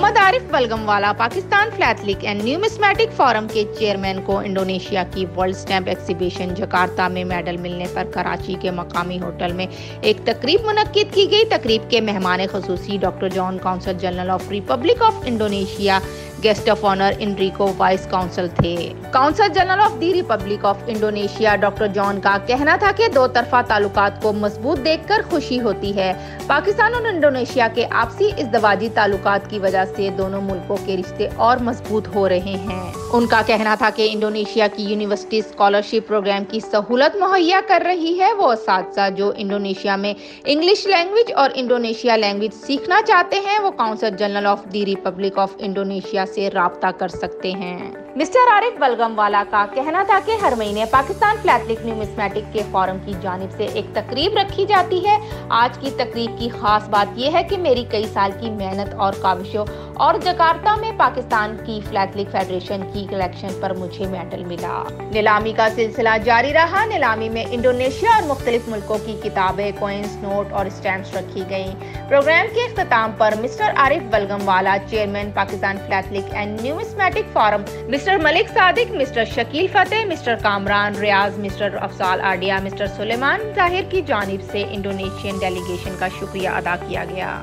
Muhammad Arif Balgamwala Pakistan philatelic and numismatic forum کے chairman کو Indonesia کی world stamp exhibition Jakarta میں medal ملنے پر کراچی کے مقامی ہوٹل میں ایک تقریب منعقد کی گئی۔ تقریب کے مہمان خصوصی doctor John consul general of Republic of Indonesia guest of honour Enrico vice consul تھے consul general of the Republic of Indonesia doctor John کا کہنا تھا کہ دو طرفہ تعلقات کو مضبوط دیکھ کر خوشی ہوتی ہے پاکستان اور انڈونیشیا کے آپسی ازدواجی تعلقات کی وجہ سے دونوں ملکوں کے رشتے اور مضبوط ہو رہے ہیں ان کا کہنا تھا کہ انڈونیشیا کی یونیورسٹی اسکالرشپ پروگرام کی سہولت مہیا کر رہی ہے وہ اساتذہ جو انڈونیشیا میں انگلش لینگویج اور انڈونیشیا لینگویج سیکھنا چاہتے ہیں وہ consul general of the Republic of Indonesia سے رابطہ کر سکتے ہیں۔ مسٹر عارف بلغم والا کا کہنا تھا کہ ہر مہینے پاکستان فلیٹلک نیومسمیٹک کے فورم کی جانب سے ایک تقریب رکھی جاتی ہے۔ آج کی تقریب کی خاص بات یہ ہے کہ میری کئی سال کی محنت اور کاوشوں اور جکارتا میں پاکستان کی فلیتلک فیڈریشن کی کلیکشن پر مجھے میڈل ملا۔ نیلامی کا سلسلہ جاری رہا۔ نیلامی میں انڈونیشیا اور مختلف ملکوں کی کتابیں کوئنس نوٹ اور اسٹیمپس رکھی گئیں۔ پروگرام کے اختتام پر mister Arif Balgamwala chairman Pakistan philatelic academic and numismatic forum mister Malik Sadiq mister Shakeel Fateh mister Kamran Riaz mister Afzal آڈیا mister Suleman Zahir کی جانب سے انڈونیشین ڈیلیگیشن کا شکریہ ادا کیا گیا۔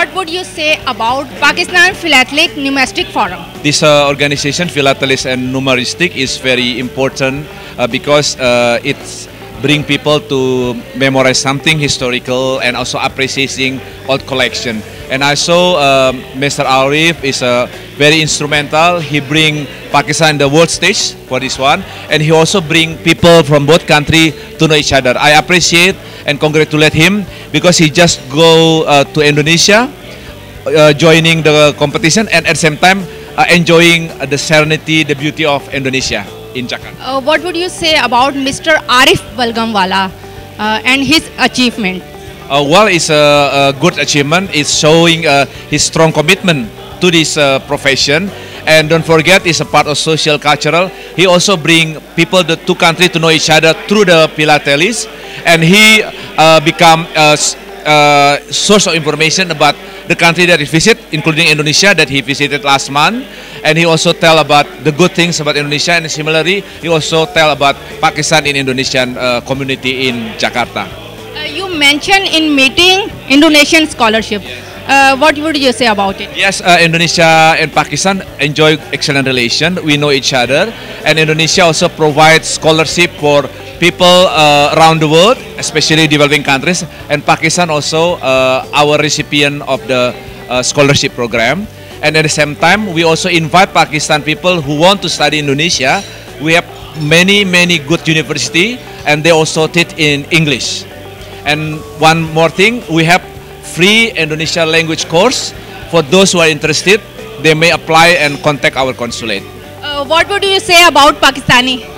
What would you say about Pakistan Philatelic Numismatic Forum? This uh, organization, Philatelist and Numismatic, is very important uh, because uh, it's bring people to memorize something historical and also appreciating old collection. And I saw Mr. Arif is uh, very instrumental. He bring Pakistan the world stage for this one, and he also bring people from both country to know each other. I appreciate and congratulate him because he just go uh, to Indonesia, uh, joining the competition, and at the same time uh, enjoying the serenity, the beauty of Indonesia in Jakarta. Uh, what would you say about Mr. Arif Balgamwala uh, and his achievement? Uh, well, it's a, a, good achievement. It's showing his strong commitment to this profession. And don't forget it's a part of social cultural. He also bring people the two countries to know each other through the philatelist and he uh, become a, a, source of information about the country that he visit including Indonesia that he visited last month. And he also tell about the good things about Indonesia. And similarly he also tell about Pakistan in Indonesian uh, community in Jakarta. Uh, you mentioned in meeting Indonesian scholarship. Uh, what would you say about it? Yes, uh, Indonesia and Pakistan enjoy excellent relation. We know each other, and Indonesia also provides scholarship for people uh, around the world, especially developing countries. And Pakistan also uh, our recipient of the uh, scholarship program. And at the same time, we also invite Pakistan people who want to study Indonesia. We have many many good university, and they also teach in English. And one more thing, we have free Indonesia language course. For those who are interested, they may apply and contact our consulate. Uh, what would you say about Pakistani?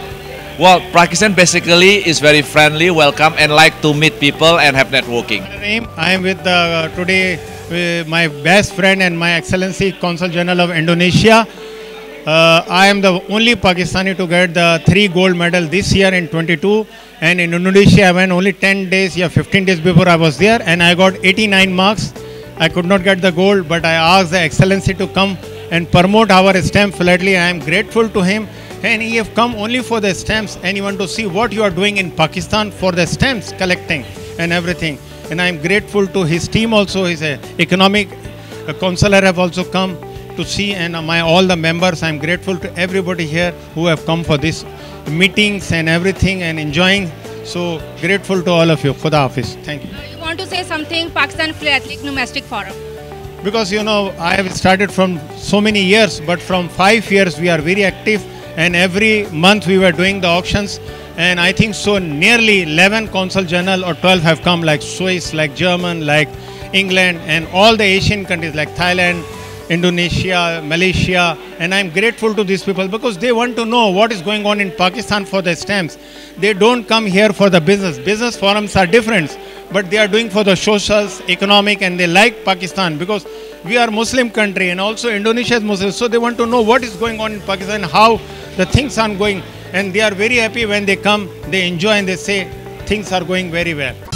Well, Pakistan basically is very friendly, welcome, and like to meet people and have networking. I am with uh, today with my best friend and my Excellency Consul General of Indonesia. Uh, I am the only Pakistani to get the three gold medal this year in 22 and in Indonesia I went only 10 days, yeah 15 days before I was there and I got 89 marks. I could not get the gold but I asked the Excellency to come and promote our stamp philately. I am grateful to him and he have come only for the stamps and he want to see what you are doing in Pakistan for the stamps collecting and everything. And I am grateful to his team also, his uh, economic uh, counselor have also come to see and my all the members. I'm grateful to everybody here who have come for this meetings and everything and enjoying. So grateful to all of you. Khuda Hafiz. Thank you. Uh, you want to say something Pakistan Philatelic Numismatic Forum? because you know I have started from so many years, but from five years we are very active, and every month we were doing the auctions, and I think so nearly 11 consul general or 12 have come, like Swiss, like German, like England, and all the Asian countries like Thailand, Indonesia, Malaysia, and I'm grateful to these people because they want to know what is going on in Pakistan for the stamps. They don't come here for the business. Business forums are different, but they are doing for the socials, economic, and they like Pakistan because we are Muslim country and also Indonesia is Muslim. So they want to know what is going on in Pakistan, how the things are going, and they are very happy when they come. They enjoy and they say things are going very well.